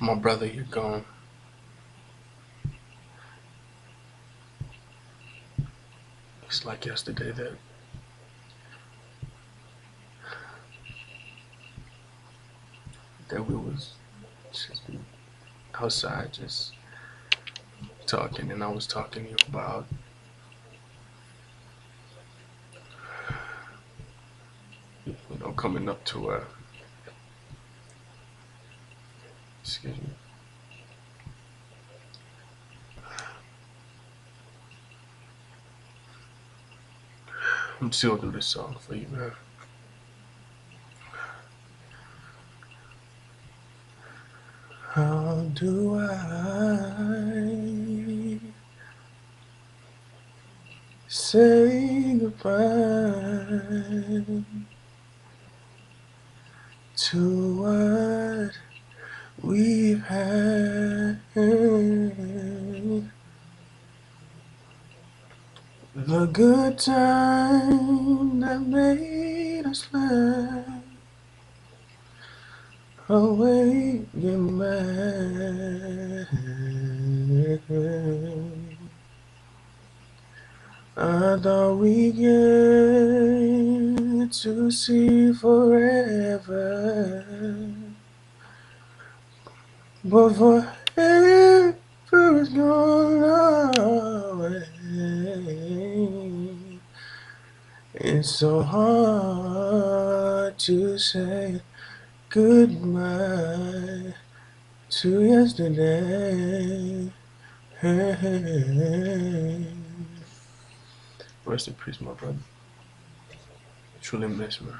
My brother, you're gone. It's like yesterday that that we was just outside just talking and I was talking to you about you know coming up to a excuse me. I'm still going do this song for you man. How do I say goodbye to what The good time that made us laugh away in back. I thought we get to see forever, but forever is away. It's so hard to say goodbye to yesterday. Rest in peace, my brother. Truly miss, man.